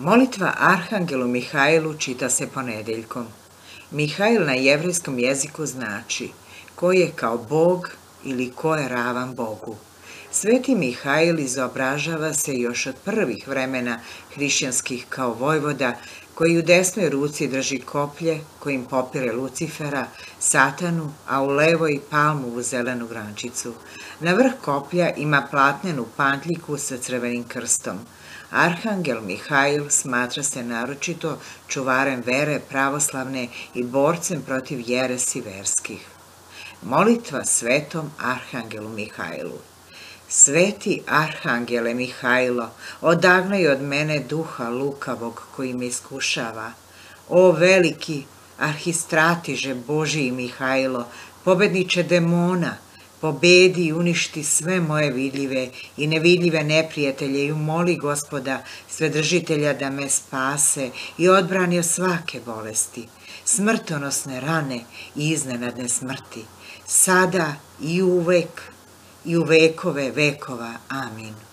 Molitva Arhangelu Mihajlu čita se ponedeljkom. Mihajl na jevrejskom jeziku znači ko je kao Bog ili ko je ravan Bogu. Sveti Mihajl izobražava se još od prvih vremena hrišćanskih kao vojvoda koji u desnoj ruci drži koplje kojim popire Lucifera, satanu, a u levoj palmu zelenu grančicu. Na vrh koplja ima platnenu pantljiku sa crvenim krstom. Arhangel Mihajl smatra se naročito čuvarem vere pravoslavne i borcem protiv jeresi verskih. Molitva svetom Arhangelu Mihajlu. Sveti Arhangele Mihajlo, odagnaj od mene duha lukavog koji me iskušava. O veliki arhistratiže Božiji Mihajlo, pobedniče demona, pobedi i uništi sve moje vidljive i nevidljive neprijatelje i umoli gospoda svedržitelja da me spase i odbrani od svake bolesti, smrtonosne rane i iznenadne smrti, sada i uvek i u vekove vekova. Amin.